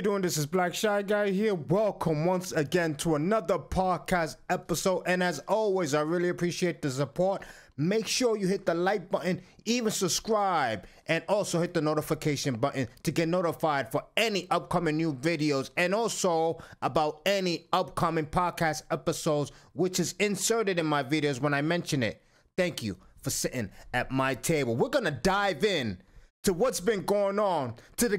you doing? This is Black Shy Guy here. Welcome once again to another podcast episode. And as always, I really appreciate the support. Make sure you hit the like button, even subscribe, and also hit the notification button to get notified for any upcoming new videos and also about any upcoming podcast episodes, which is inserted in my videos when I mention it. Thank you for sitting at my table. We're gonna dive in to what's been going on, to the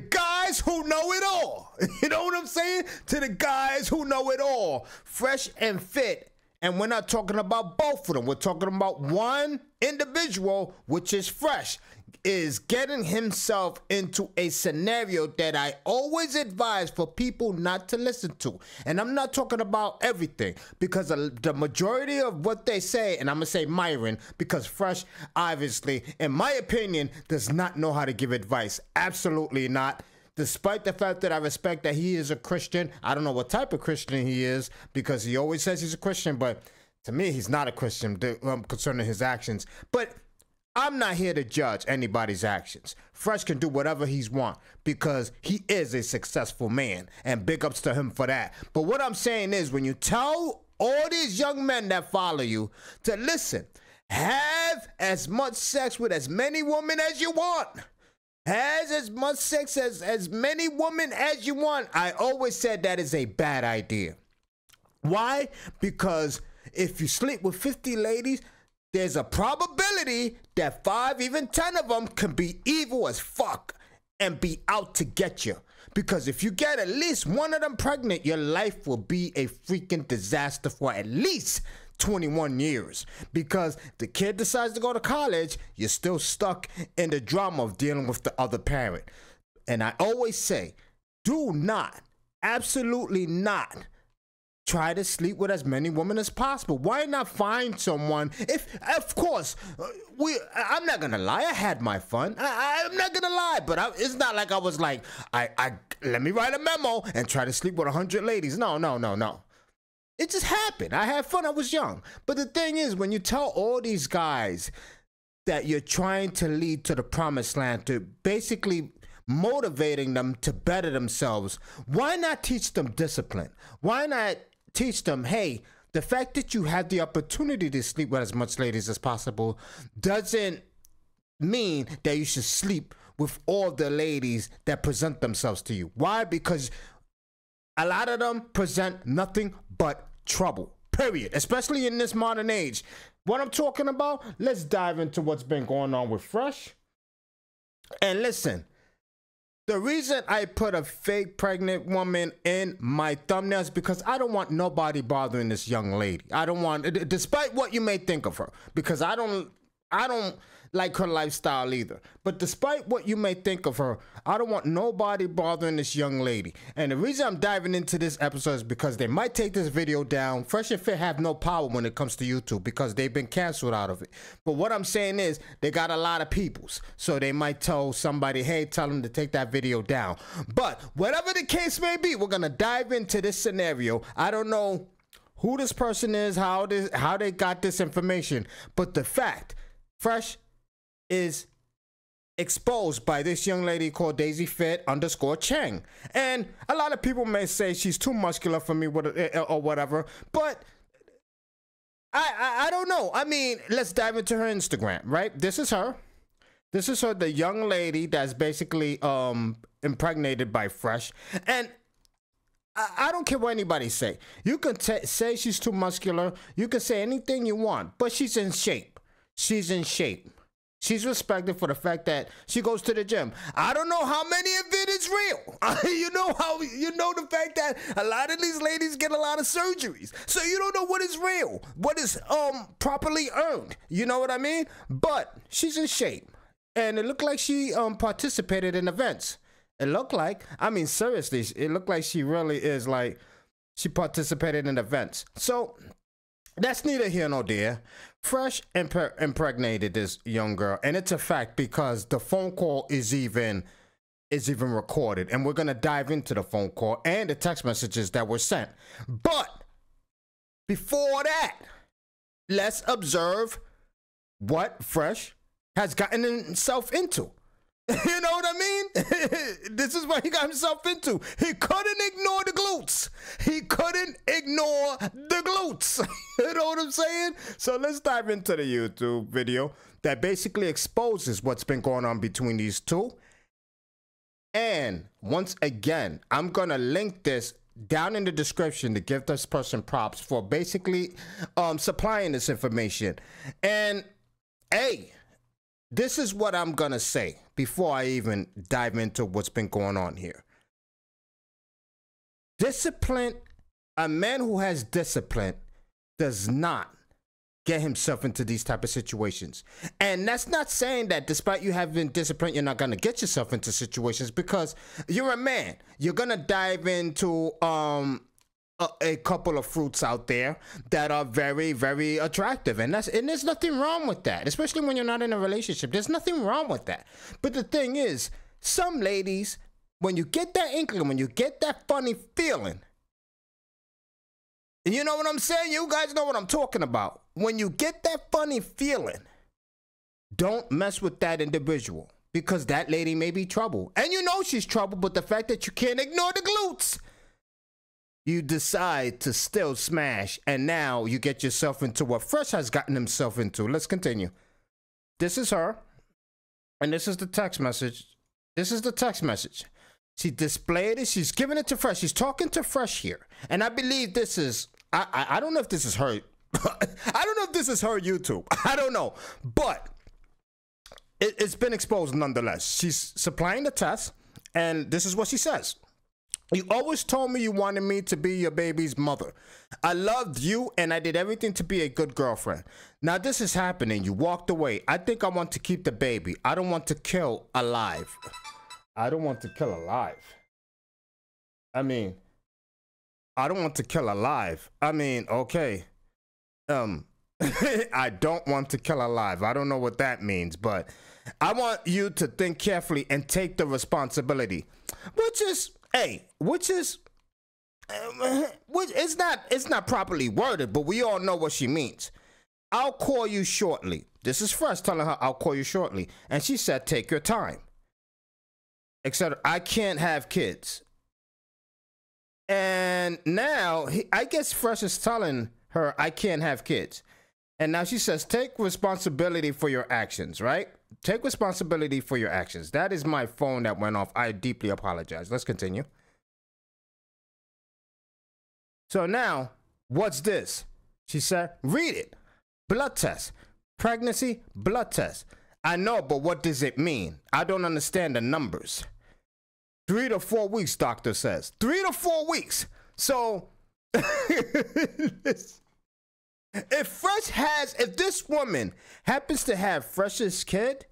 guys who know it all. You know what I'm saying? To the guys who know it all, fresh and fit. And we're not talking about both of them. We're talking about one individual, which is fresh is getting himself into a scenario that I always advise for people not to listen to. And I'm not talking about everything because the majority of what they say, and I'm going to say Myron, because Fresh, obviously, in my opinion, does not know how to give advice. Absolutely not despite the fact that I respect that he is a Christian. I don't know what type of Christian he is because he always says he's a Christian, but to me, he's not a Christian um, concerning his actions. But I'm not here to judge anybody's actions. Fresh can do whatever he's want because he is a successful man and big ups to him for that. But what I'm saying is when you tell all these young men that follow you to listen, have as much sex with as many women as you want. Has as much sex as as many women as you want. I always said that is a bad idea. Why? Because if you sleep with 50 ladies, there's a probability that five, even 10 of them can be evil as fuck and be out to get you. Because if you get at least one of them pregnant, your life will be a freaking disaster for at least 21 years. Because the kid decides to go to college, you're still stuck in the drama of dealing with the other parent. And I always say, do not, absolutely not try to sleep with as many women as possible. Why not find someone? If, of course, uh, we. I'm not gonna lie. I had my fun. I, am not gonna lie, but I, it's not like I was like, I, I let me write a memo and try to sleep with hundred ladies. No, no, no, no. It just happened. I had fun. I was young. But the thing is, when you tell all these guys that you're trying to lead to the promised land, to basically motivating them to better themselves, why not teach them discipline? Why not teach them, hey, the fact that you have the opportunity to sleep with as much ladies as possible doesn't mean that you should sleep with all the ladies that present themselves to you. Why? Because a lot of them present nothing but trouble. Period. Especially in this modern age. What I'm talking about, let's dive into what's been going on with Fresh. And listen, the reason I put a fake pregnant woman in my thumbnails because I don't want nobody bothering this young lady. I don't want, despite what you may think of her, because I don't, I don't like her lifestyle either. But despite what you may think of her, I don't want nobody bothering this young lady. And the reason I'm diving into this episode is because they might take this video down. Fresh and Fit have no power when it comes to YouTube because they've been canceled out of it. But what I'm saying is they got a lot of peoples. So they might tell somebody, hey, tell them to take that video down. But whatever the case may be, we're going to dive into this scenario. I don't know who this person is, how this how they got this information, but the fact Fresh is exposed by this young lady called Daisy Fit underscore Chang. And a lot of people may say she's too muscular for me or whatever, but I, I, I don't know. I mean, let's dive into her Instagram, right? This is her. This is her, the young lady that's basically um impregnated by Fresh. And I, I don't care what anybody say. You can say she's too muscular. You can say anything you want, but she's in shape. She's in shape. She's respected for the fact that she goes to the gym. I don't know how many of it is real. you know how you know the fact that a lot of these ladies get a lot of surgeries. So you don't know what is real, what is um properly earned. You know what I mean? But she's in shape. And it looked like she um participated in events. It looked like, I mean seriously, it looked like she really is like she participated in events. So that's neither here nor there. Fresh imp- impregnated this young girl, and it's a fact because the phone call is even is even recorded, and we're gonna dive into the phone call and the text messages that were sent. But before that, let's observe what Fresh has gotten himself into. You know what I mean? this is what he got himself into. He couldn't ignore the glutes. He couldn't ignore the glutes. you know what I'm saying? So let's dive into the YouTube video that basically exposes what's been going on between these two. And once again, I'm going to link this down in the description to give this person props for basically um, supplying this information. And hey, this is what I'm going to say before I even dive into what's been going on here. Discipline, a man who has discipline does not get himself into these type of situations. And that's not saying that despite you having discipline, you're not gonna get yourself into situations because you're a man. You're gonna dive into um a, a, couple of fruits out there that are very, very attractive, and that's and there's nothing wrong with that, especially when you're not in a relationship. There's nothing wrong with that. But the thing is, some ladies, when you get that inkling, when you get that funny feeling, and you know what I'm saying? You guys know what I'm talking about. When you get that funny feeling, don't mess with that individual because that lady may be trouble. And you know she's trouble, but the fact that you can't ignore the glutes you decide to still smash, and now you get yourself into what Fresh has gotten himself into. Let's continue. This is her, and this is the text message. This is the text message. She displayed it. She's giving it to Fresh. She's talking to Fresh here, and I believe this is. I I, I don't know if this is her. I don't know if this is her YouTube. I don't know, but it, it's been exposed nonetheless. She's supplying the test, and this is what she says. You always told me you wanted me to be your baby's mother. I loved you and I did everything to be a good girlfriend. Now this is happening. You walked away. I think I want to keep the baby. I don't want to kill alive. I don't want to kill alive. I mean, I don't want to kill alive. I mean, okay. Um, I don't want to kill alive. I don't know what that means, but I want you to think carefully and take the responsibility, which is hey, which is um, which it's not it's not properly worded, but we all know what she means. I'll call you shortly. This is Fresh telling her I'll call you shortly. And she said, take your time. Etc. I can't have kids. And now he, I guess Fresh is telling her I can't have kids. And now she says, take responsibility for your actions, right? Take responsibility for your actions. That is my phone that went off. I deeply apologize. Let's continue. So now, what's this? She said, read it. Blood test. Pregnancy, blood test. I know, but what does it mean? I don't understand the numbers. Three to four weeks, doctor says. Three to four weeks. So, if Fresh has, if this woman happens to have Fresh's kid,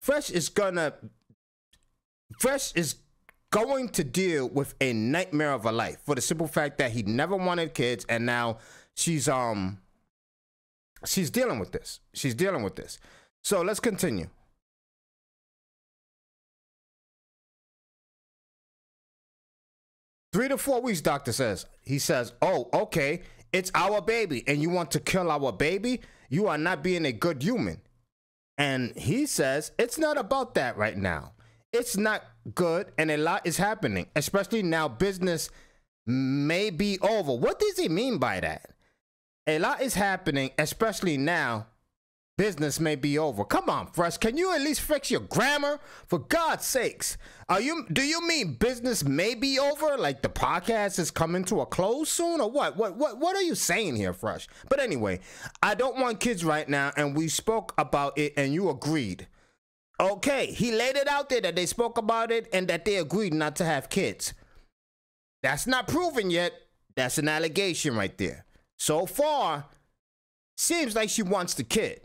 Fresh is gonna Fresh is going to deal with a nightmare of a life for the simple fact that he never wanted kids and now she's um she's dealing with this. She's dealing with this. So let's continue. Three to four weeks, doctor says. He says, Oh, okay, it's our baby, and you want to kill our baby? You are not being a good human. And he says it's not about that right now. It's not good, and a lot is happening, especially now business may be over. What does he mean by that? A lot is happening, especially now business may be over. Come on, Fresh. Can you at least fix your grammar? For God's sakes. Are you do you mean business may be over? Like the podcast is coming to a close soon? Or what? What what what are you saying here, Fresh? But anyway, I don't want kids right now, and we spoke about it and you agreed. Okay, he laid it out there that they spoke about it and that they agreed not to have kids. That's not proven yet. That's an allegation right there. So far, seems like she wants the kid.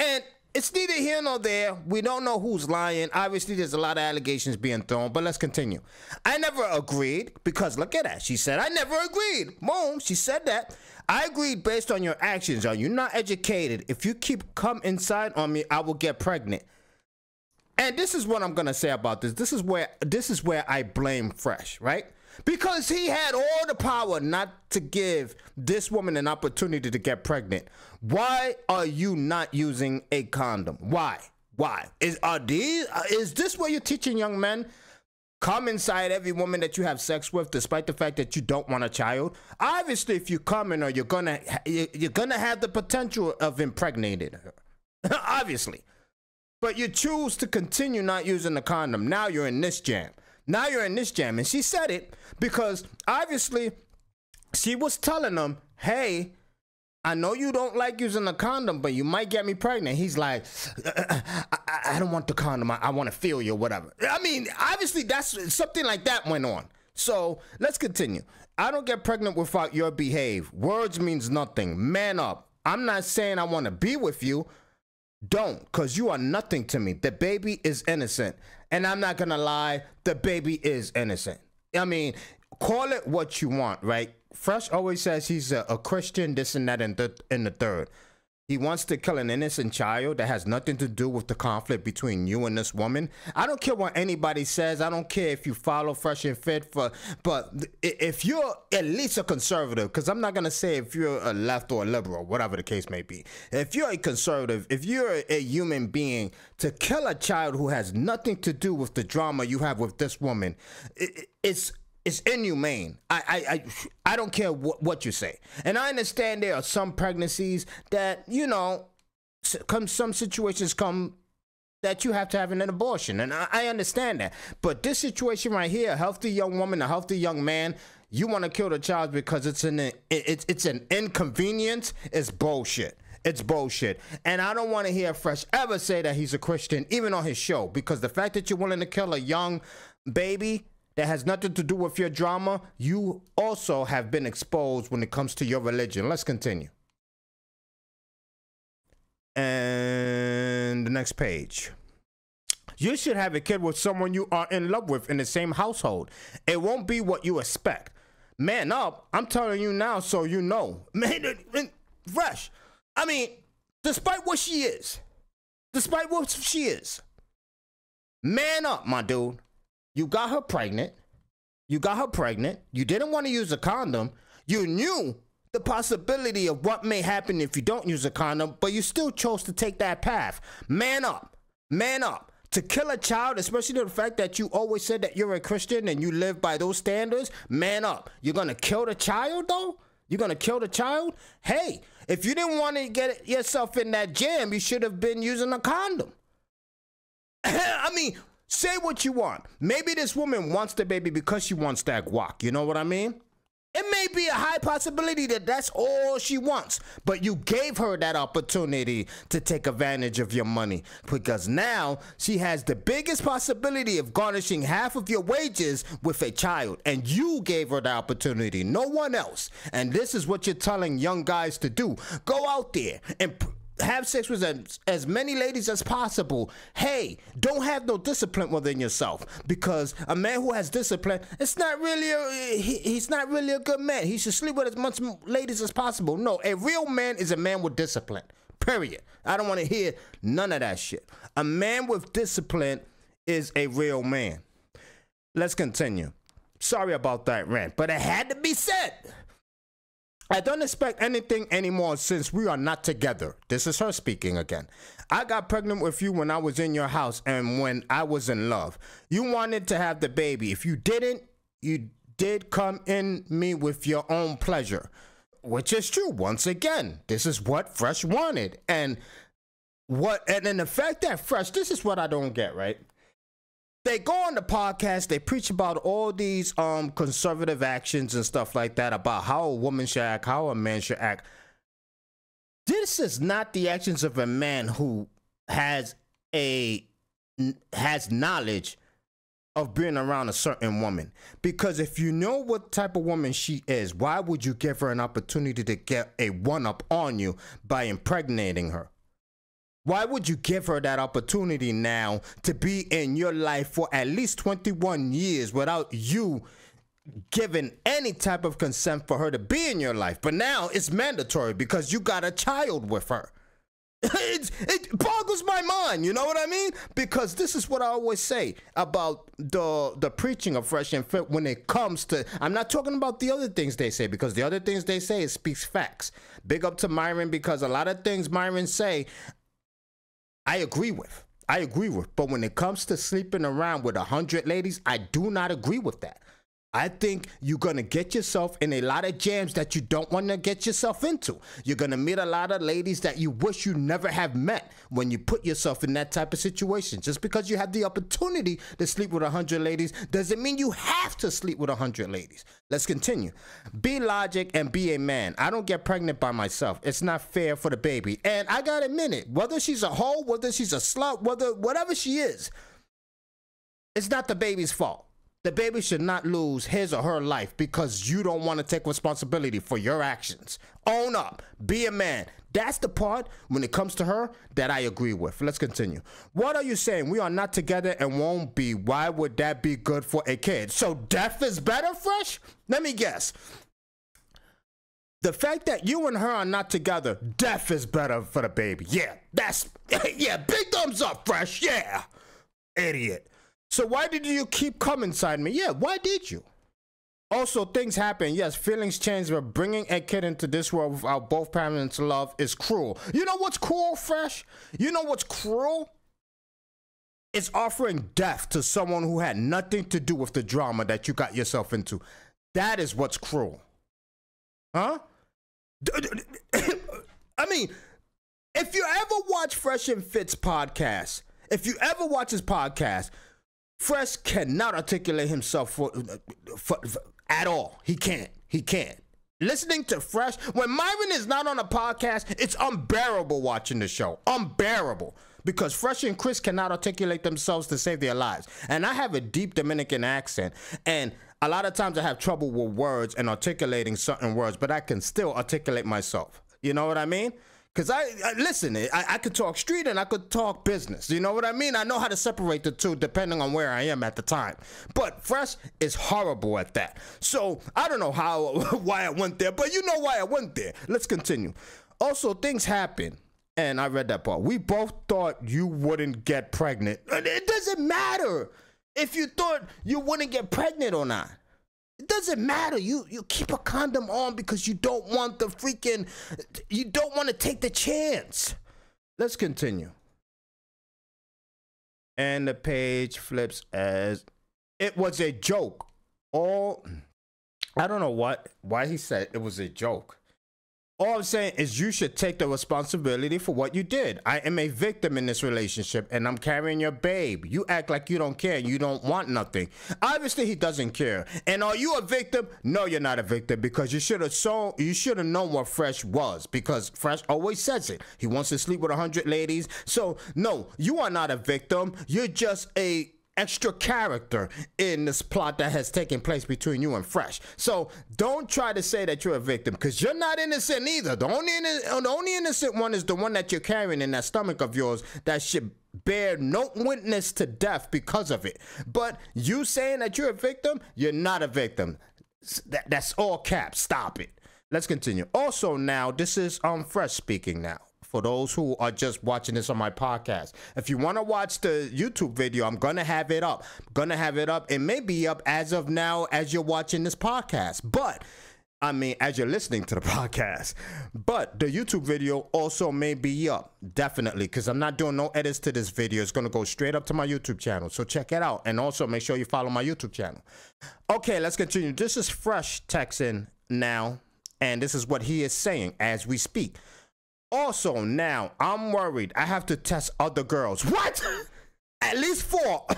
And it's neither here nor there. We don't know who's lying. Obviously, there's a lot of allegations being thrown, but let's continue. I never agreed because look at that. She said, I never agreed. Mom, she said that. I agreed based on your actions. Are you not educated? If you keep come inside on me, I will get pregnant. And this is what I'm gonna say about this. This is where this is where I blame Fresh, right? because he had all the power not to give this woman an opportunity to get pregnant. Why are you not using a condom? Why? Why? Is are these uh, is this what you're teaching young men? Come inside every woman that you have sex with, despite the fact that you don't want a child. Obviously, if you come in, or you're gonna you're gonna have the potential of impregnating her. Obviously, but you choose to continue not using the condom. Now you're in this jam. Now you're in this jam, and she said it because obviously she was telling them, "Hey." I know you don't like using a condom, but you might get me pregnant. He's like, I, I, I don't want the condom. I, I want to feel you, whatever. I mean, obviously, that's something like that went on. So let's continue. I don't get pregnant without your behave. Words means nothing. Man up. I'm not saying I want to be with you. Don't, because you are nothing to me. The baby is innocent. And I'm not going to lie, the baby is innocent. I mean, call it what you want, right? Fresh always says he's a, a Christian, this and that, and the, and the third. He wants to kill an innocent child that has nothing to do with the conflict between you and this woman. I don't care what anybody says. I don't care if you follow Fresh and Fit for, but if you're at least a conservative, because I'm not gonna say if you're a left or a liberal, whatever the case may be. If you're a conservative, if you're a human being, to kill a child who has nothing to do with the drama you have with this woman, it's it's inhumane. I I I, I don't care what, what you say. And I understand there are some pregnancies that, you know, come some situations come that you have to have an abortion. And I, I understand that. But this situation right here, a healthy young woman, a healthy young man, you want to kill the child because it's an it, it's it's an inconvenience, it's bullshit. It's bullshit. And I don't want to hear Fresh ever say that he's a Christian, even on his show, because the fact that you're willing to kill a young baby that has nothing to do with your drama, you also have been exposed when it comes to your religion. Let's continue. And the next page. You should have a kid with someone you are in love with in the same household. It won't be what you expect. Man up, I'm telling you now so you know. Man, fresh. I mean, despite what she is, despite what she is, man up, my dude. You got her pregnant. You got her pregnant. You didn't want to use a condom. You knew the possibility of what may happen if you don't use a condom, but you still chose to take that path. Man up. Man up. To kill a child, especially the fact that you always said that you're a Christian and you live by those standards, man up. You're going to kill the child, though? You're going to kill the child? Hey, if you didn't want to get yourself in that jam, you should have been using a condom. I mean, Say what you want. Maybe this woman wants the baby because she wants that guac. You know what I mean? It may be a high possibility that that's all she wants, but you gave her that opportunity to take advantage of your money because now she has the biggest possibility of garnishing half of your wages with a child, and you gave her the opportunity, no one else. And this is what you're telling young guys to do go out there and have sex with as, as many ladies as possible. Hey, don't have no discipline within yourself because a man who has discipline, it's not really a, he, he's not really a good man. He should sleep with as much ladies as possible. No, a real man is a man with discipline. Period. I don't want to hear none of that shit. A man with discipline is a real man. Let's continue. Sorry about that rant, but it had to be said. I don't expect anything anymore since we are not together. This is her speaking again. I got pregnant with you when I was in your house and when I was in love. You wanted to have the baby. If you didn't, you did come in me with your own pleasure, which is true. Once again, this is what Fresh wanted. And what, and in the fact that Fresh, this is what I don't get, right? They go on the podcast they preach about all these um conservative actions and stuff like that about how a woman should act how a man should act. This is not the actions of a man who has a has knowledge of being around a certain woman. Because if you know what type of woman she is why would you give her an opportunity to get a one up on you by impregnating her why would you give her that opportunity now to be in your life for at least 21 years without you giving any type of consent for her to be in your life? But now it's mandatory because you got a child with her. it, it boggles my mind, you know what I mean? Because this is what I always say about the the preaching of fresh and fit when it comes to I'm not talking about the other things they say because the other things they say it speaks facts. Big up to Myron because a lot of things Myron say I agree with. I agree with. But when it comes to sleeping around with a hundred ladies, I do not agree with that. I think you're gonna get yourself in a lot of jams that you don't want to get yourself into. You're gonna meet a lot of ladies that you wish you never have met when you put yourself in that type of situation. Just because you have the opportunity to sleep with a hundred ladies doesn't mean you have to sleep with a hundred ladies. Let's continue. Be logic and be a man. I don't get pregnant by myself. It's not fair for the baby. And I gotta admit it, whether she's a hoe, whether she's a slut, whether whatever she is, it's not the baby's fault the baby should not lose his or her life because you don't want to take responsibility for your actions. Own up, be a man. That's the part when it comes to her that I agree with. Let's continue. What are you saying? We are not together and won't be. Why would that be good for a kid? So death is better, Fresh? Let me guess. The fact that you and her are not together, death is better for the baby. Yeah, that's, yeah, big thumbs up, Fresh. Yeah. Idiot. So why did you keep coming inside me? Yeah, why did you? Also, things happen. Yes, feelings change, but bringing a kid into this world without both parents' love is cruel. You know what's cruel, Fresh? You know what's cruel? It's offering death to someone who had nothing to do with the drama that you got yourself into. That is what's cruel. Huh? I mean, if you ever watch Fresh and Fit's podcast, if you ever watch his podcast, Fresh cannot articulate himself for, for, for, at all. He can't. He can't. Listening to Fresh, when Myron is not on a podcast, it's unbearable watching the show. Unbearable. Because Fresh and Chris cannot articulate themselves to save their lives. And I have a deep Dominican accent. And a lot of times I have trouble with words and articulating certain words, but I can still articulate myself. You know what I mean? Cause I, I listen, I, I could talk street and I could talk business. You know what I mean? I know how to separate the two depending on where I am at the time. But Fresh is horrible at that. So I don't know how why I went there, but you know why I went there. Let's continue. Also, things happen. And I read that part. We both thought you wouldn't get pregnant. It doesn't matter if you thought you wouldn't get pregnant or not. It doesn't matter. You you keep a condom on because you don't want the freaking you don't want to take the chance. Let's continue. And the page flips as it was a joke. All I don't know what why he said it was a joke. All I'm saying is you should take the responsibility for what you did. I am a victim in this relationship and I'm carrying your babe. You act like you don't care. You don't want nothing. Obviously he doesn't care. And are you a victim? No, you're not a victim because you should have so you should have known what Fresh was because Fresh always says it. He wants to sleep with a hundred ladies. So no, you are not a victim. You're just a extra character in this plot that has taken place between you and Fresh. So don't try to say that you're a victim because you're not innocent either. The only, the only innocent one is the one that you're carrying in that stomach of yours that should bear no witness to death because of it. But you saying that you're a victim, you're not a victim. That, that's all caps. Stop it. Let's continue. Also, now this is um Fresh speaking now for those who are just watching this on my podcast. If you want to watch the YouTube video, I'm going to have it up. I'm going to have it up. It may be up as of now as you're watching this podcast, but I mean, as you're listening to the podcast. But the YouTube video also may be up, definitely, because I'm not doing no edits to this video. It's going to go straight up to my YouTube channel. So check it out. And also make sure you follow my YouTube channel. Okay, let's continue. This is Fresh Texan now. And this is what he is saying as we speak. Also, now I'm worried. I have to test other girls. What? At least four.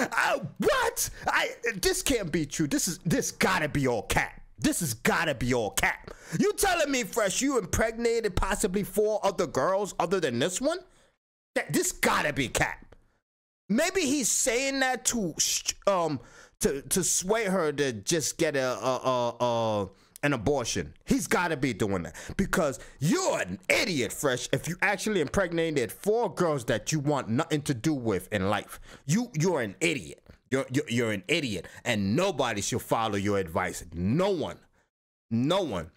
uh, what? I this can't be true. This is this gotta be all cap. This has gotta be all cap. You telling me, Fresh, you impregnated possibly four other girls other than this one? That this gotta be cap. Maybe he's saying that to um to to sway her to just get a a a. a an abortion. He's got to be doing that because you're an idiot, Fresh, if you actually impregnated four girls that you want nothing to do with in life. You you're an idiot. You're, you're, you're an idiot and nobody should follow your advice. No one. No one.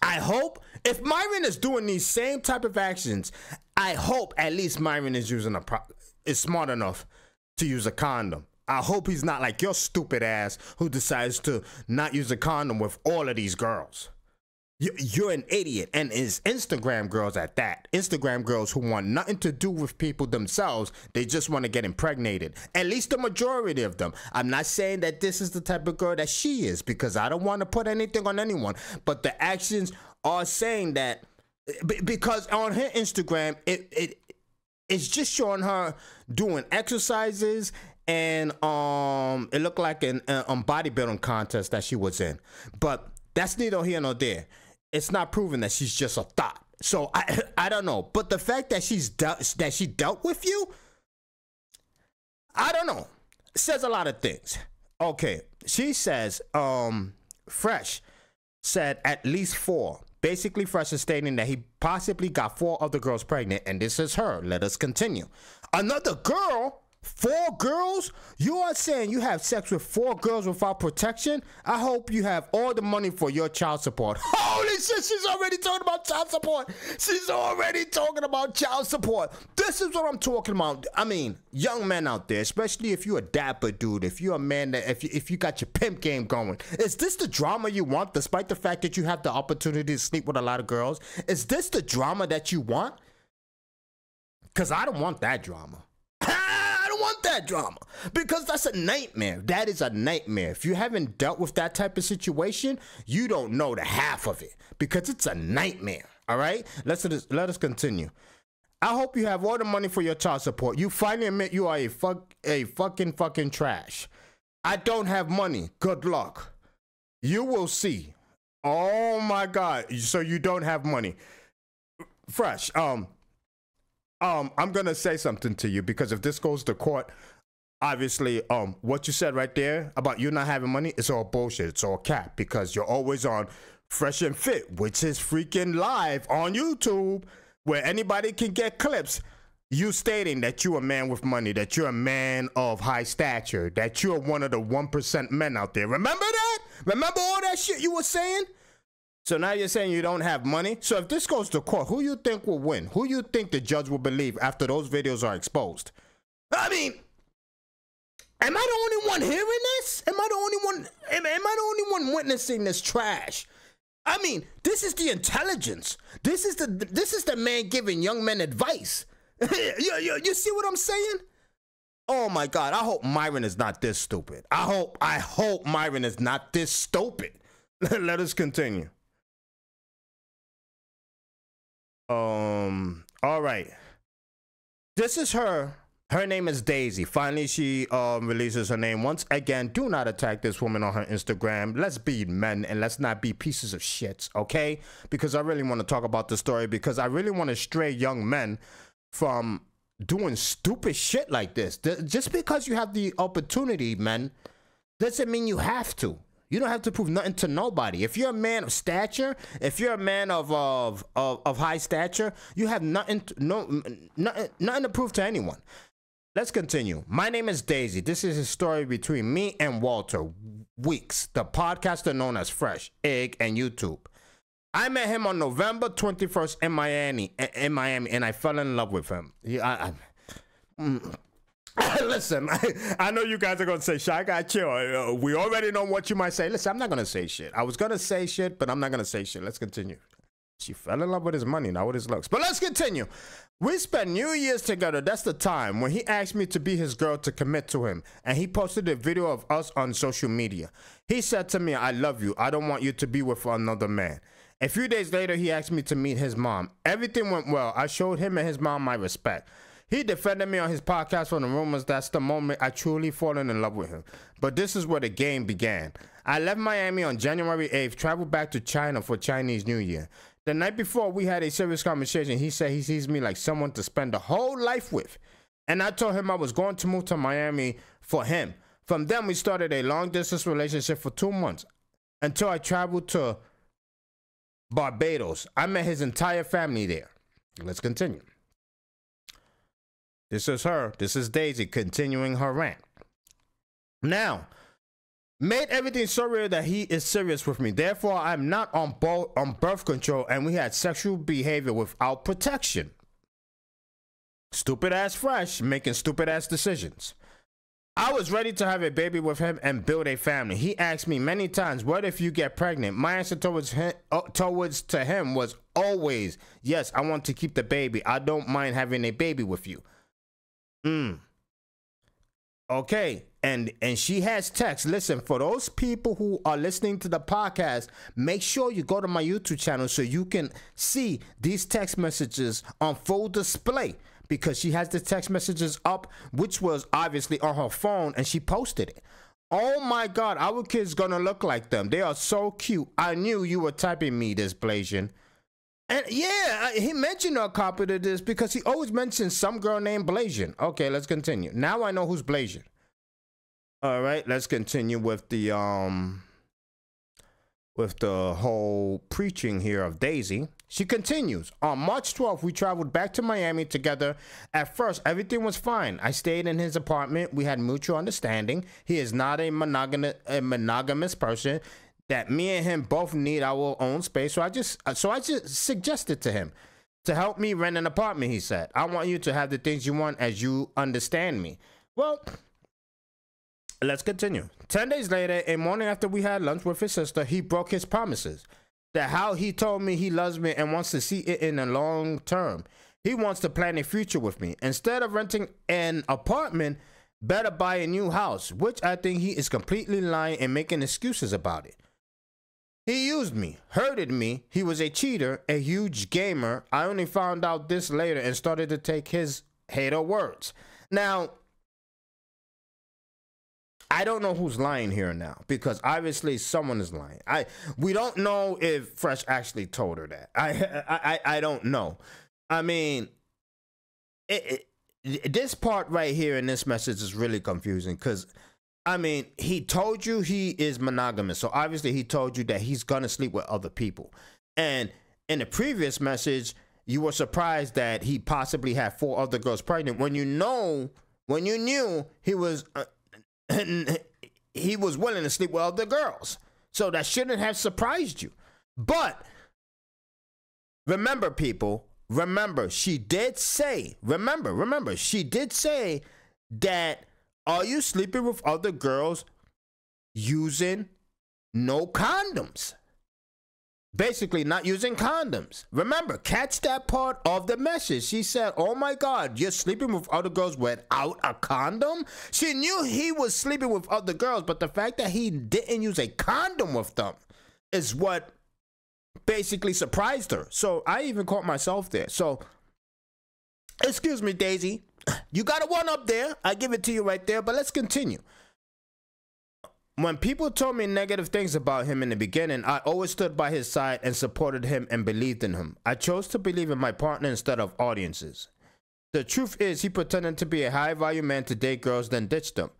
I hope if Myron is doing these same type of actions, I hope at least Myron is using a pro- is smart enough to use a condom. I hope he's not like your stupid ass who decides to not use a condom with all of these girls. you're an idiot and it's instagram girls at that. Instagram girls who want nothing to do with people themselves they just want to get impregnated. At least the majority of them. I'm not saying that this is the type of girl that she is because i don't want to put anything on anyone but the actions are saying that because on her instagram it, it it's just showing her doing exercises and um it looked like an um, bodybuilding contest that she was in but that's neither here nor there it's not proven that she's just a thought. So I I don't know, but the fact that she's dealt that she dealt with you, I don't know, says a lot of things. Okay, she says, um, Fresh said at least four. Basically, Fresh is stating that he possibly got four other girls pregnant, and this is her. Let us continue. Another girl Four girls? You are saying you have sex with four girls without protection? I hope you have all the money for your child support. Holy shit, she's already talking about child support. She's already talking about child support. This is what I'm talking about. I mean, young men out there, especially if you're a dapper dude, if you're a man that, if you, if you got your pimp game going, is this the drama you want despite the fact that you have the opportunity to sleep with a lot of girls? Is this the drama that you want? Because I don't want that drama want that drama because that's a nightmare. That is a nightmare. If you haven't dealt with that type of situation, you don't know the half of it because it's a nightmare. All right, let's let us continue. I hope you have all the money for your child support. You finally admit you are a fuck a fucking fucking trash. I don't have money. Good luck. You will see. Oh my god. So you don't have money. Fresh. Um um, I'm gonna say something to you because if this goes to court, obviously, um, what you said right there about you not having money, it's all bullshit. It's all cap because you're always on Fresh and Fit, which is freaking live on YouTube, where anybody can get clips. You stating that you're a man with money, that you're a man of high stature, that you're one of the one percent men out there. Remember that? Remember all that shit you were saying? So now you're saying you don't have money. So if this goes to court, who you think will win? Who you think the judge will believe after those videos are exposed? I mean, am I the only one hearing this? Am I the only one? Am, am I the only one witnessing this trash? I mean, this is the intelligence. This is the this is the man giving young men advice. you, you, you see what I'm saying? Oh my God! I hope Myron is not this stupid. I hope I hope Myron is not this stupid. Let us continue. Um. All right. This is her. Her name is Daisy. Finally, she um, releases her name once again. Do not attack this woman on her Instagram. Let's be men and let's not be pieces of shits, okay? Because I really want to talk about the story because I really want to stray young men from doing stupid shit like this. Just because you have the opportunity, men, doesn't mean you have to. You don't have to prove nothing to nobody. If you're a man of stature, if you're a man of of of, of high stature, you have nothing to, no nothing, to prove to anyone. Let's continue. My name is Daisy. This is a story between me and Walter Weeks, the podcaster known as Fresh Egg and YouTube. I met him on November 21st in Miami, in Miami, and I fell in love with him. He, I, I, mm, Listen, I, I, know you guys are gonna say, "Shy guy, chill." Uh, we already know what you might say. Listen, I'm not gonna say shit. I was gonna say shit, but I'm not gonna say shit. Let's continue. She fell in love with his money, not with his looks. But let's continue. We spent New Year's together. That's the time when he asked me to be his girl to commit to him. And he posted a video of us on social media. He said to me, I love you. I don't want you to be with another man. A few days later, he asked me to meet his mom. Everything went well. I showed him and his mom my respect. He defended me on his podcast from the rumors. That's the moment I truly fallen in love with him. But this is where the game began. I left Miami on January 8th, traveled back to China for Chinese New Year. The night before, we had a serious conversation. He said he sees me like someone to spend a whole life with. And I told him I was going to move to Miami for him. From then, we started a long distance relationship for two months until I traveled to Barbados. I met his entire family there. Let's continue. This is her. This is Daisy continuing her rant. Now, made everything so real that he is serious with me. Therefore, I'm not on, bo- on birth control and we had sexual behavior without protection. Stupid ass fresh, making stupid ass decisions. I was ready to have a baby with him and build a family. He asked me many times, "What if you get pregnant?" My answer towards him, uh, towards to him was always, "Yes, I want to keep the baby. I don't mind having a baby with you." Mm. Okay, and and she has text. Listen, for those people who are listening to the podcast, make sure you go to my YouTube channel so you can see these text messages on full display because she has the text messages up, which was obviously on her phone, and she posted it. Oh my God, our kids gonna look like them. They are so cute. I knew you were typing me this, Blasian. And yeah, he mentioned a copy of this because he always mentions some girl named Blasian. Okay, let's continue. Now I know who's Blasian. All right, let's continue with the um with the whole preaching here of Daisy. She continues, On March 12th, we traveled back to Miami together. At first, everything was fine. I stayed in his apartment. We had mutual understanding. He is not a monogamous, a monogamous person that me and him both need our own space. So I just uh, so I just suggested to him to help me rent an apartment, he said. I want you to have the things you want as you understand me. Well, let's continue. 10 days later, a morning after we had lunch with his sister, he broke his promises that how he told me he loves me and wants to see it in the long term. He wants to plan a future with me. Instead of renting an apartment, better buy a new house, which I think he is completely lying and making excuses about it. He used me, hurted me. He was a cheater, a huge gamer. I only found out this later and started to take his hater words. Now, I don't know who's lying here now because obviously someone is lying. I we don't know if Fresh actually told her that. I I I don't know. I mean, it, it, this part right here in this message is really confusing because I mean he told you he is monogamous, so obviously he told you that he's gonna sleep with other people, and in the previous message you were surprised that he possibly had four other girls pregnant when you know when you knew he was. Uh, he was willing to sleep with other girls. So that shouldn't have surprised you. But remember, people, remember, she did say, remember, remember, she did say that are you sleeping with other girls using no condoms? basically not using condoms. Remember, catch that part of the message. She said, Oh my God, you're sleeping with other girls without a condom? She knew he was sleeping with other girls, but the fact that he didn't use a condom with them is what basically surprised her. So I even caught myself there. So, excuse me, Daisy. You got a one up there. I give it to you right there, but let's continue when people told me negative things about him in the beginning, I always stood by his side and supported him and believed in him. I chose to believe in my partner instead of audiences. The truth is, he pretended to be a high value man to date girls, then ditched them.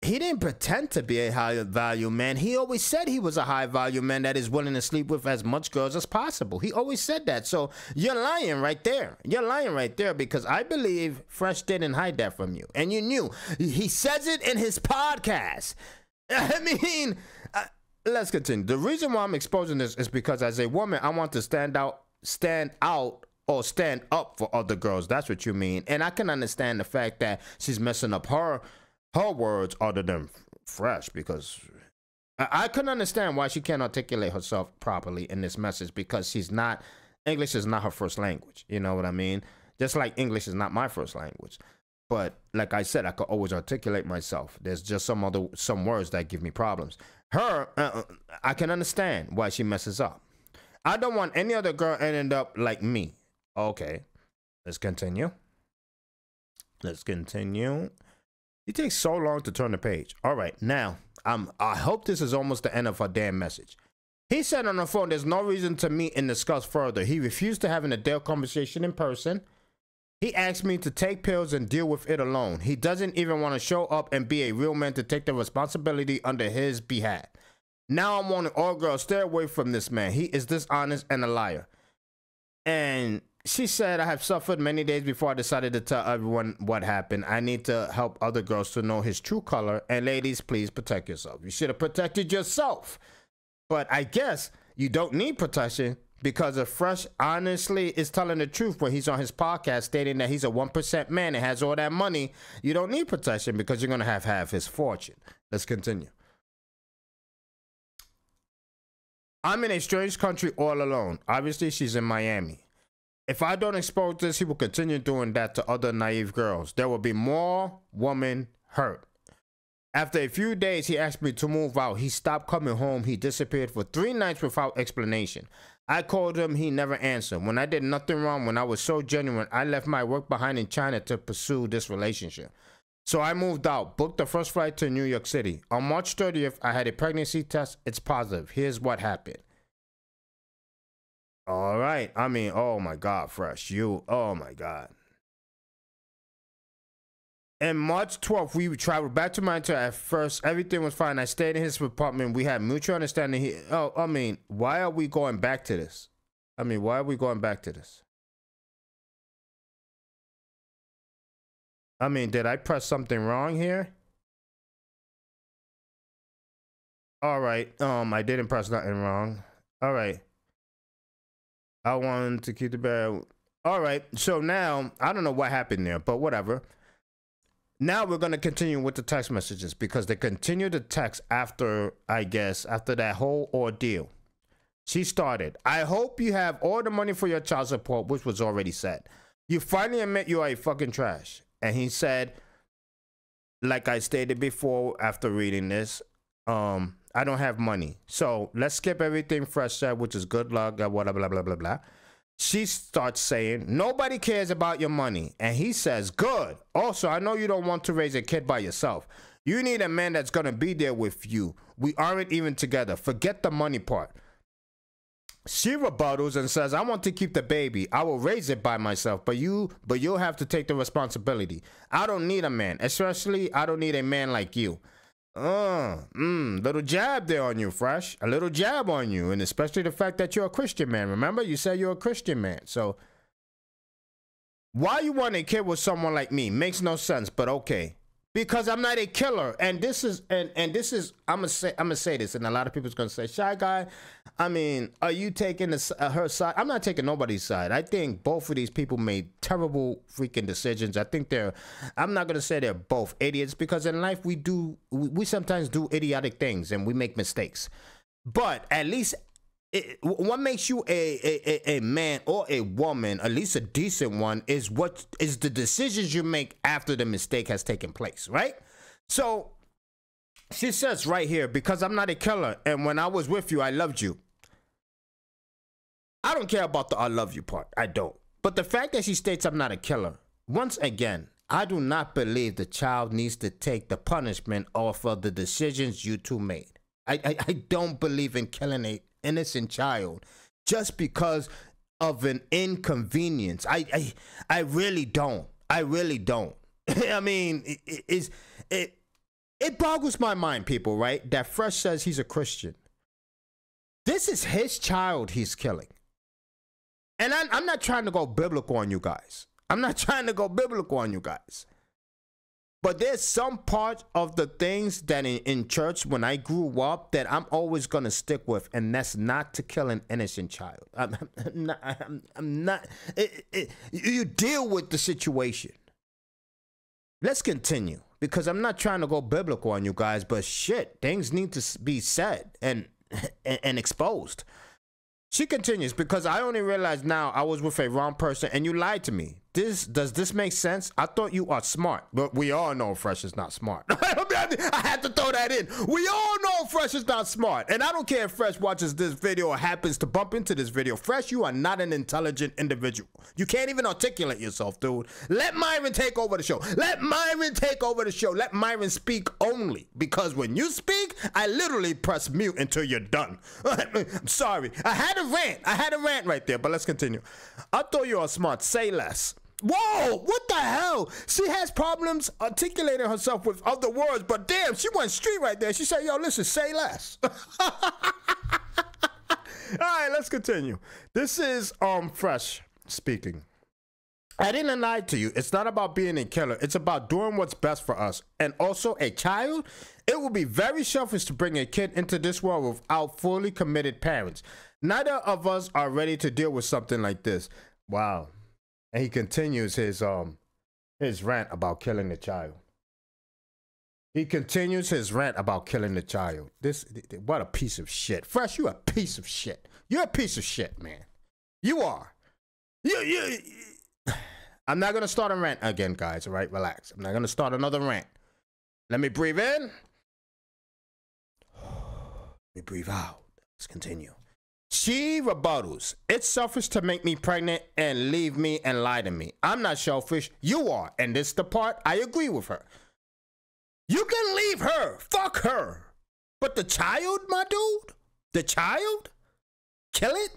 He didn't pretend to be a high value man. He always said he was a high value man that is willing to sleep with as much girls as possible. He always said that. So you're lying right there. You're lying right there because I believe Fresh didn't hide that from you. And you knew. He says it in his podcast. I mean, uh, let's continue. The reason why I'm exposing this is because as a woman, I want to stand out, stand out, or stand up for other girls. That's what you mean. And I can understand the fact that she's messing up her her words other than fresh because I, I can understand why she can't articulate herself properly in this message because she's not English is not her first language. You know what I mean? Just like English is not my first language. But like I said, I could always articulate myself. There's just some other some words that give me problems. Her, uh, uh, I can understand why she messes up. I don't want any other girl ending up like me. Okay, let's continue. Let's continue. It takes so long to turn the page. All right, now um, I hope this is almost the end of her damn message. He said on the phone, "There's no reason to meet and discuss further." He refused to have an adult conversation in person. He asked me to take pills and deal with it alone. He doesn't even want to show up and be a real man to take the responsibility under his behalf. Now I'm wanting all girls stay away from this man. He is dishonest and a liar. And she said, I have suffered many days before I decided to tell everyone what happened. I need to help other girls to know his true color. And ladies, please protect yourself. You should have protected yourself. But I guess you don't need protection because if Fresh honestly is telling the truth when he's on his podcast stating that he's a 1% man and has all that money, you don't need protection because you're going to have half his fortune. Let's continue. I'm in a strange country all alone. Obviously, she's in Miami. If I don't expose this, he will continue doing that to other naive girls. There will be more women hurt. After a few days, he asked me to move out. He stopped coming home. He disappeared for three nights without explanation. I called him. He never answered. When I did nothing wrong, when I was so genuine, I left my work behind in China to pursue this relationship. So I moved out, booked the first flight to New York City. On March 30th, I had a pregnancy test. It's positive. Here's what happened. All right. I mean, oh my God, Fresh. You, oh my God. And March 12th, we traveled back to Manchester. At first, everything was fine. I stayed in his apartment. We had mutual understanding. He, oh, I mean, why are we going back to this? I mean, why are we going back to this? I mean, did I press something wrong here? All right. Um, I didn't press nothing wrong. All right. I wanted to keep the bed. All right. So now I don't know what happened there, but whatever. Now we're gonna continue with the text messages because they continue to text after I guess after that whole ordeal. She started. I hope you have all the money for your child support, which was already said. You finally admit you are a fucking trash. And he said, like I stated before after reading this, um, I don't have money. So let's skip everything fresh said, which is good luck, blah, blah, blah, blah, blah, blah. She starts saying, Nobody cares about your money. And he says, Good. Also, I know you don't want to raise a kid by yourself. You need a man that's going to be there with you. We aren't even together. Forget the money part. She rebuttals and says, I want to keep the baby. I will raise it by myself, but you but you'll have to take the responsibility. I don't need a man, especially I don't need a man like you. Uh, mm, little jab there on you, Fresh. A little jab on you, and especially the fact that you're a Christian man. Remember, you said you're a Christian man. So why you want a kid with someone like me makes no sense, but okay because I'm not a killer. And this is and and this is I'm gonna say I'm gonna say this, and a lot of people's gonna say, "Shy guy." I mean, are you taking the, uh, her side? I'm not taking nobody's side. I think both of these people made terrible freaking decisions. I think they're. I'm not gonna say they're both idiots because in life we do we, we sometimes do idiotic things and we make mistakes. But at least it, what makes you a, a, a man or a woman, at least a decent one, is what is the decisions you make after the mistake has taken place, right? So she says right here, because I'm not a killer, and when I was with you, I loved you. I don't care about the I love you part. I don't. But the fact that she states I'm not a killer, once again, I do not believe the child needs to take the punishment off of the decisions you two made. I, I, I don't believe in killing a innocent child just because of an inconvenience. I I, I really don't. I really don't. I mean, it, it's it it boggles my mind, people. Right? That Fresh says he's a Christian. This is his child he's killing. And I, I'm not trying to go biblical on you guys. I'm not trying to go biblical on you guys. But there's some part of the things that in, in church when I grew up that I'm always gonna stick with, and that's not to kill an innocent child. I'm, I'm not. I'm, I'm not it, it, you deal with the situation. Let's continue because I'm not trying to go biblical on you guys, but shit, things need to be said and and, and exposed. She continues because I only realized now I was with a wrong person and you lied to me this does this make sense? I thought you are smart, but we all know Fresh is not smart. I had to throw that in. We all know Fresh is not smart, and I don't care if Fresh watches this video or happens to bump into this video. Fresh, you are not an intelligent individual. You can't even articulate yourself, dude. Let Myron take over the show. Let Myron take over the show. Let Myron speak only, because when you speak, I literally press mute until you're done. I'm sorry. I had a rant. I had a rant right there, but let's continue. I thought you are smart. Say less. Whoa, what the hell? She has problems articulating herself with other words, but damn, she went straight right there. She said, yo, listen, say less. All right, let's continue. This is um Fresh speaking. I didn't lie to you. It's not about being a killer. It's about doing what's best for us. And also, a child, it would be very selfish to bring a kid into this world without fully committed parents. Neither of us are ready to deal with something like this. Wow. And he continues his um his rant about killing the child. He continues his rant about killing the child. This what a piece of shit. Fresh, you a piece of shit. You're a piece of shit, man. You are. You you I'm not gonna start a rant again, guys. All right, relax. I'm not gonna start another rant. Let me breathe in. Let me breathe out. Let's continue. She rebuttals. It's selfish to make me pregnant and leave me and lie to me. I'm not selfish. You are. And this the part I agree with her. You can leave her. Fuck her. But the child, my dude? The child? Kill it?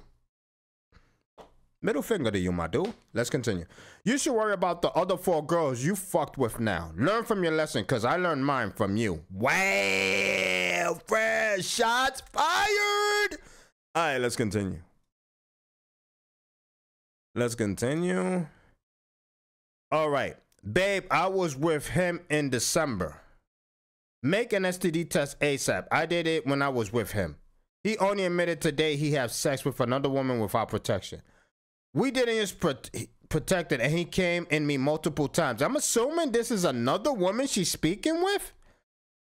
Middle finger to you, my dude. Let's continue. You should worry about the other four girls you fucked with now. Learn from your lesson, because I learned mine from you. Wow, fresh shots fired. All right, let's continue. Let's continue. All right. Babe, I was with him in December. Make an STD test ASAP. I did it when I was with him. He only admitted today he had sex with another woman without protection. We didn't just pro- protect it, and he came in me multiple times. I'm assuming this is another woman she's speaking with.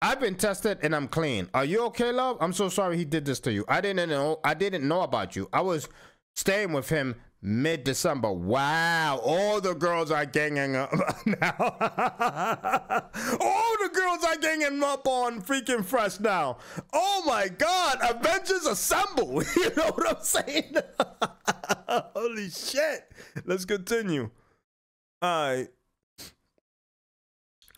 I've been tested and I'm clean. Are you okay, love? I'm so sorry he did this to you. I didn't know. I didn't know about you. I was staying with him mid December. Wow, all the girls are ganging up now. all the girls are ganging up on freaking fresh now. Oh my God, Avengers assemble. you know what I'm saying? Holy shit. Let's continue. All right.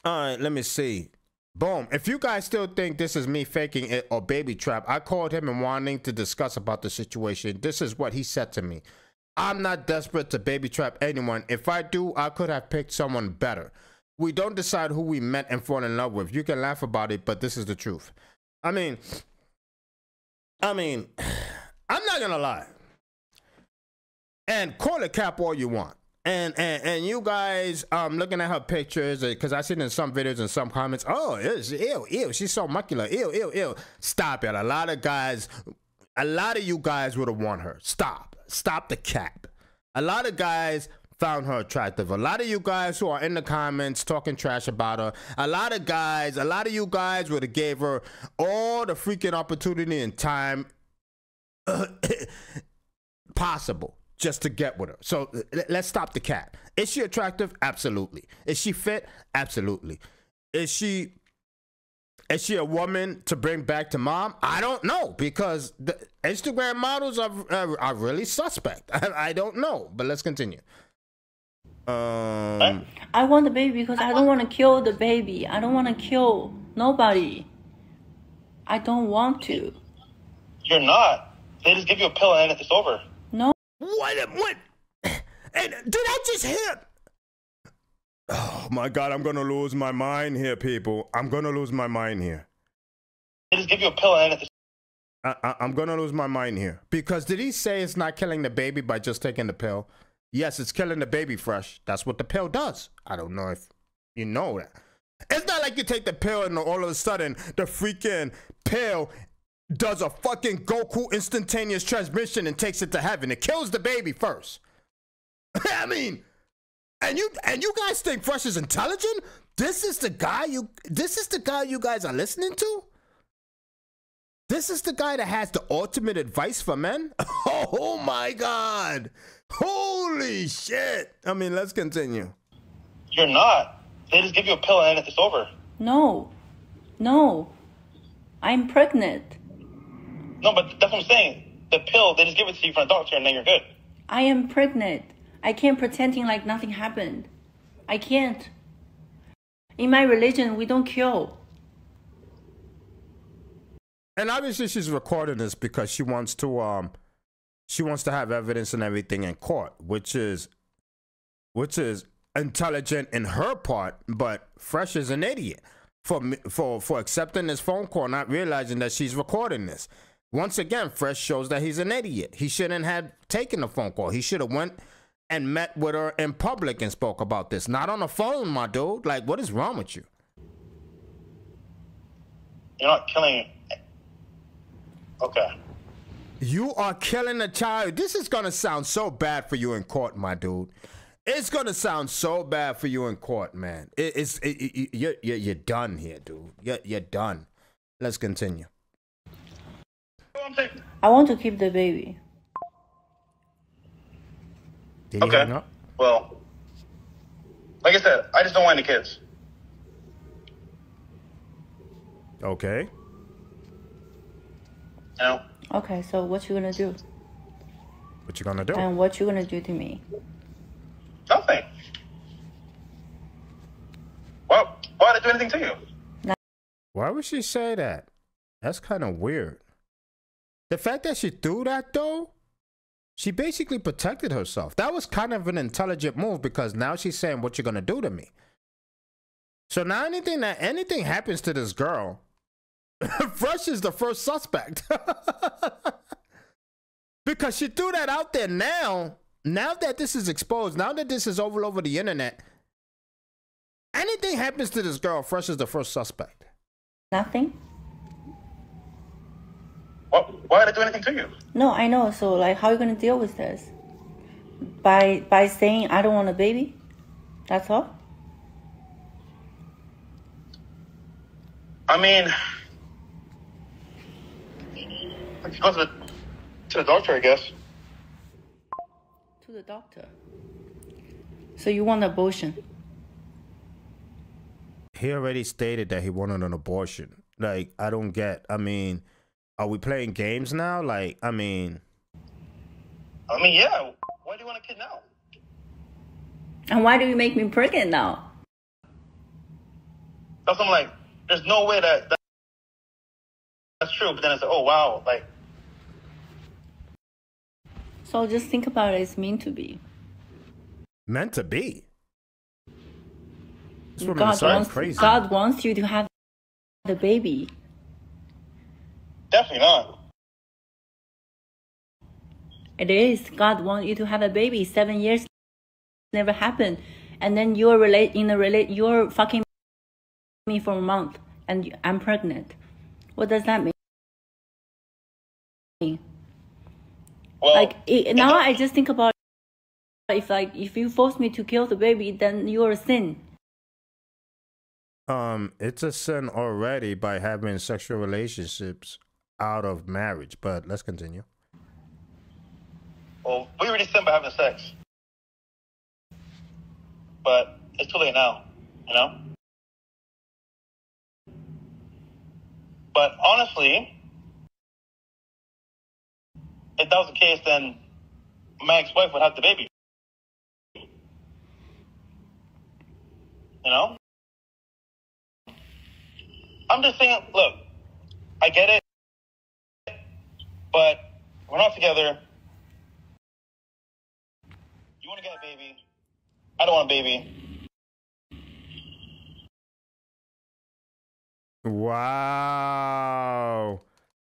All right, let me see. Boom. If you guys still think this is me faking it or baby trap, I called him and wanting to discuss about the situation. This is what he said to me. I'm not desperate to baby trap anyone. If I do, I could have picked someone better. We don't decide who we met and fall in love with. You can laugh about it, but this is the truth. I mean, I mean, I'm not gonna lie. And call it cap all you want. And and and you guys um looking at her pictures because I seen in some videos and some comments, oh, it's ew, ew, she's so muscular, ew, ew, ew. Stop it. A lot of guys, a lot of you guys would have want her. Stop stop the cap. A lot of guys found her attractive. A lot of you guys who are in the comments talking trash about her, a lot of guys, a lot of you guys would have gave her all the freaking opportunity and time possible just to get with her. So let's stop the cat. Is she attractive? Absolutely. Is she fit? Absolutely. Is she is she a woman to bring back to mom? I don't know because the Instagram models are are, are really suspect. I, I, don't know, but let's continue. Um, I want the baby because I don't want to kill the baby. I don't want to kill nobody. I don't want to. You're not. They just give you a pill and it's over. No. What? What? And did I just hear? Oh my God, I'm gonna lose my mind here, people. I'm gonna lose my mind here. They just give you a pill and it's. I, am gonna lose my mind here because did he say it's not killing the baby by just taking the pill? Yes, it's killing the baby fresh. That's what the pill does. I don't know if you know that. It's not like you take the pill and all of a sudden the freaking pill does a fucking Goku instantaneous transmission and takes it to heaven. It kills the baby first. I mean, and you and you guys think Fresh is intelligent? This is the guy you this is the guy you guys are listening to? This is the guy that has the ultimate advice for men? Oh my god. Holy shit. I mean, let's continue. You're not. They just give you a pill and it's over. No. No. I'm pregnant. No, but that's what I'm saying. The pill, they just give it to you from a doctor and then you're good. I am pregnant. I can't pretending like nothing happened. I can't. In my religion, we don't kill. And obviously she's recording this because she wants to um she wants to have evidence and everything in court, which is which is intelligent in her part, but Fresh is an idiot for for for accepting this phone call, not realizing that she's recording this. Once again, Fresh shows that he's an idiot. He shouldn't have taken the phone call. He should have went and met with her in public and spoke about this, not on the phone, my dude. Like, what is wrong with you? You're not killing. Okay. You are killing a child. This is gonna sound so bad for you in court, my dude. It's gonna sound so bad for you in court, man. It, it's it, it, you're, you're you're done here, dude. You're you're done. Let's continue. I'm saying- I want to keep the baby. Did Okay. hang up? Well, like I said, I just don't want any kids. Okay. You know. Okay, so what you gonna do? What you gonna do? And what you gonna do to me? Nothing. Well, why did I do anything to you? Why would she say that? That's kind of weird. The fact that she threw that though, she basically protected herself. That was kind of an intelligent move because now she's saying what you're gonna do to me. So now anything that anything happens to this girl, Fresh is the first suspect. because she threw that out there now. Now that this is exposed, now that this is all over the internet, anything happens to this girl, Fresh is the first suspect. Nothing? Well, why did I do anything to you? No, I know. So like, how are you gonna deal with this? By by saying I don't want a baby? That's all. I mean, I could go to the to the doctor, I guess. To the doctor. So you want abortion? he already stated that he wanted an abortion. Like, I don't get. I mean, are we playing games now? Like, I mean, I mean, yeah. Why do you want a kid now? And why do you make me pregnant now? That's what I'm like. There's no way that, that that's true. But then I said, oh wow, like So just think about it. It's meant to be. meant to be. God wants crazy. God wants you to have the baby. Definitely not. It is. God wants you to have a baby. Seven years never happened, and then you're relate in a relate. You're fucking me for a month, and I'm pregnant. What does that mean? Well, Like it, now, I just think about if like if you force me to kill the baby, then you're a sin. Um, it's a sin already by having sexual relationships out of marriage. But let's continue. well, we already sinned by having sex, but it's too late now. You know. But honestly, if that was the case, then my ex-wife would have the baby. You know? I'm just saying, look, I get it, but we're not together. You want to get a baby? I don't want a baby. Wow.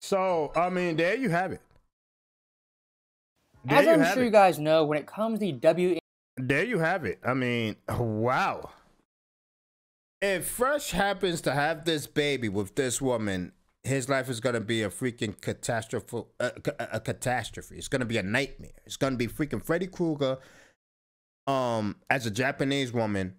So, I mean, there you have it. There As I'm have sure it. you guys know, when it comes to the W There you have it. I mean, wow. If Fresh happens to have this baby with this woman, his life is gonna be a freaking catastrophe. A, a, a catastrophe. It's gonna be a nightmare. It's gonna be freaking Freddy Krueger, um, as a Japanese woman,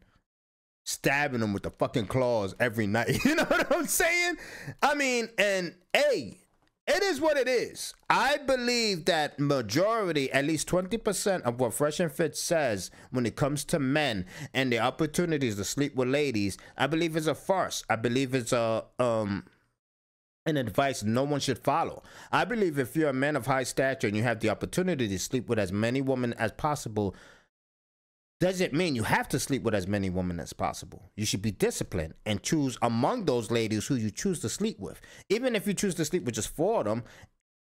stabbing him with the fucking claws every night. You know what I'm saying? I mean, and hey, it is what it is. I believe that majority, at least 20% of what Fresh and Fit says when it comes to men and the opportunities to sleep with ladies, I believe is a farce. I believe it's a um an advice no one should follow. I believe if you're a man of high stature and you have the opportunity to sleep with as many women as possible, doesn't mean you have to sleep with as many women as possible. You should be disciplined and choose among those ladies who you choose to sleep with. Even if you choose to sleep with just four of them,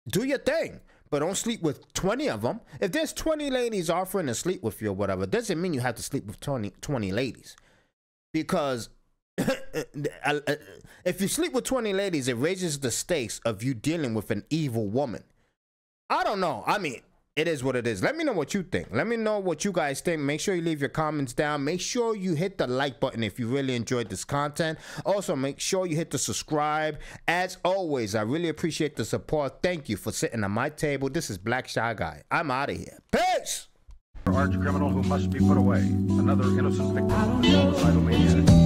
do your thing. But don't sleep with 20 of them. If there's 20 ladies offering to sleep with you or whatever, doesn't mean you have to sleep with 20, 20 ladies. Because if you sleep with 20 ladies, it raises the stakes of you dealing with an evil woman. I don't know. I mean, it is what it is. Let me know what you think. Let me know what you guys think. Make sure you leave your comments down. Make sure you hit the like button if you really enjoyed this content. Also, make sure you hit the subscribe. As always, I really appreciate the support. Thank you for sitting at my table. This is Black Shy Guy. I'm out of here. Peace. arch criminal who must be put away. Another innocent victim of a suicidal maniac.